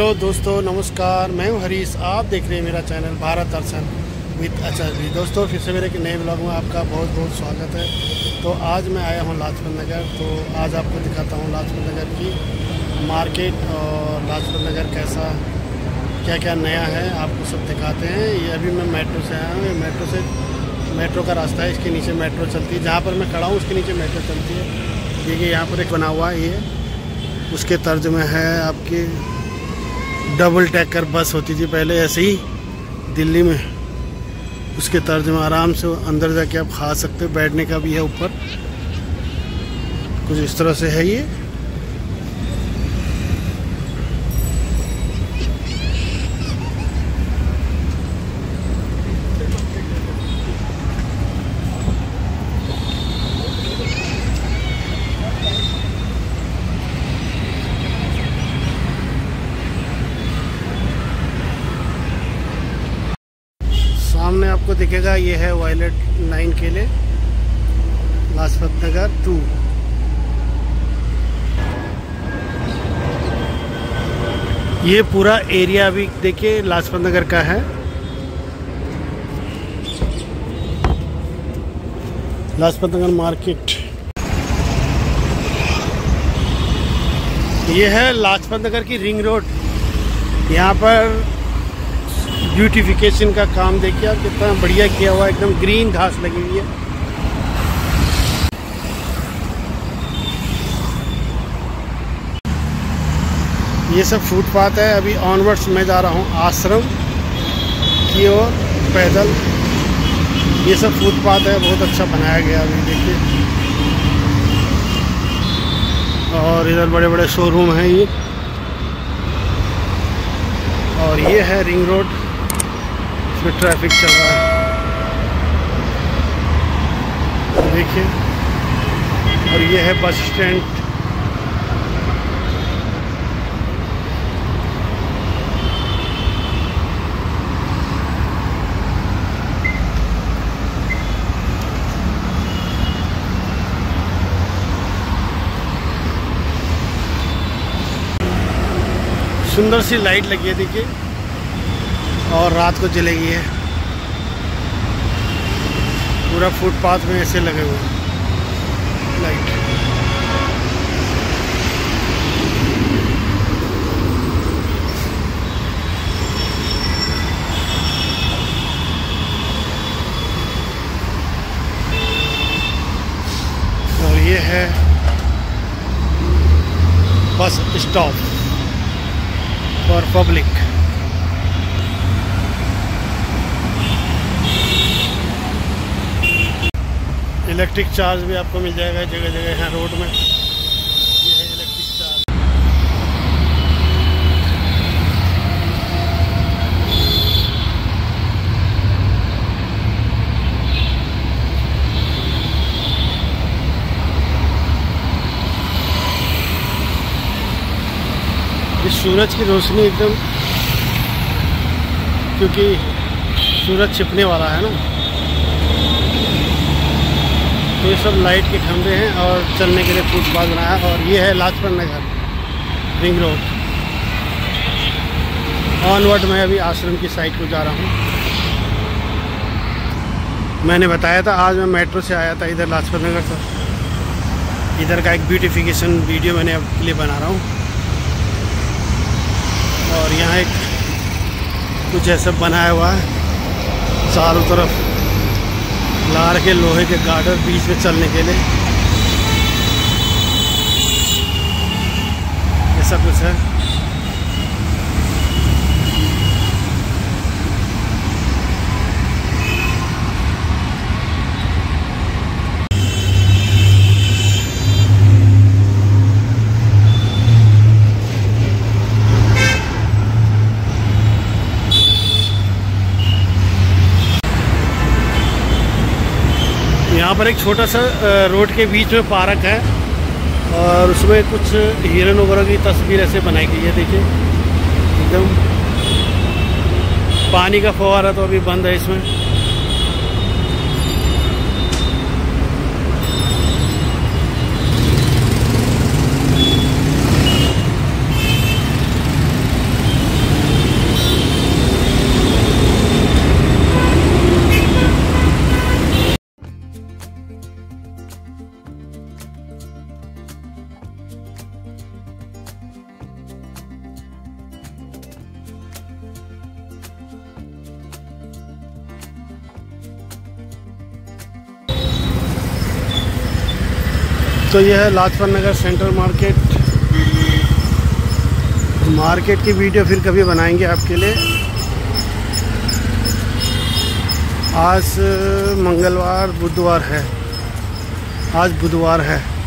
Hello दोस्तों, नमस्कार। मैं हूँ हरीश। आप देख रहे हैं मेरा चैनल भारत दर्शन विद आचार्य दोस्तों, फिर से मेरे एक नए ब्लॉग में आपका बहुत बहुत स्वागत है। तो आज मैं आया हूँ लाजपत नगर। तो आज आपको दिखाता हूँ लाजपत नगर की मार्केट और लाजपत नगर कैसा क्या क्या नया है, आपको सब दिखाते हैं। ये अभी मैं मेट्रो से आया हूँ। मेट्रो से, मेट्रो का रास्ता है, इसके नीचे मेट्रो चलती है। जहाँ पर मैं खड़ा हूँ, उसके नीचे मेट्रो चलती है। देखिए, यहाँ पर एक बना हुआ है ये। उसके तर्ज में है आपकी डबल टैकर बस होती थी पहले ऐसे ही दिल्ली में। उसके तर्ज में आराम से अंदर जाके आप खा सकते हो। बैठने का भी है ऊपर। कुछ इस तरह से है ये सामने आपको दिखेगा, ये है वायलेट नाइन के लिए, लाजपत नगर टू। ये पूरा एरिया अभी देखिए, लाजपत नगर का है। लाजपत नगर मार्केट। ये है लाजपत नगर की रिंग रोड। यहाँ पर ब्यूटिफिकेशन का काम देखिए आप, कितना बढ़िया किया हुआ एकदम ग्रीन घास लगी हुई है। ये सब फुटपाथ है, अभी ऑनवर्ड्स मैं जा रहा हूँ आश्रम की ओर, पैदल। ये सब फुटपाथ है, बहुत अच्छा बनाया गया अभी, देखिए। और इधर बड़े बड़े शोरूम हैं ये। और ये है रिंग रोड इसमें ट्रैफ़िक चल रहा है। देखिए, और ये है बस स्टैंड सुंदर सी लाइट लगी है, देखिए। और रात को जलेगी है पूरा फुटपाथ में ऐसे लगे हुए लाइट और ये है bus stop for public electric charge भी आपको मिल जाएगा जगह जगह यहाँ रोड में। इलेक्ट्रिक चार्ज सूरज की रोशनी एकदम, क्योंकि सूरज छिपने वाला है ना। तो ये सब लाइट के खंभे हैं और चलने के लिए फुटपाथ बनाया और ये है Lajpat Nagar ring road onward मैं अभी आश्रम की साइड को जा रहा हूँ। मैंने बताया था, आज मैं मेट्रो से आया था इधर लाजपत नगर से इधर का एक ब्यूटिफिकेशन वीडियो मैंने आपके लिए बना रहा हूँ। और यहाँ एक कुछ ऐसा बनाया हुआ है, चारों तरफ़। लार के लोहे के गार्डर बीच में चलने के लिए। ऐसा कुछ है यहाँ पर एक छोटा सा रोड के बीच में पार्क है और उसमें कुछ हिरन वगैरह की तस्वीर ऐसे बनाई गई है, देखिए। एकदम पानी का फवारा तो अभी बंद है इसमें। तो यह है Lajpat Nagar central market. Market की वीडियो फिर कभी बनाएँगे आपके लिए। आज मंगलवार, बुधवार है। आज बुधवार है।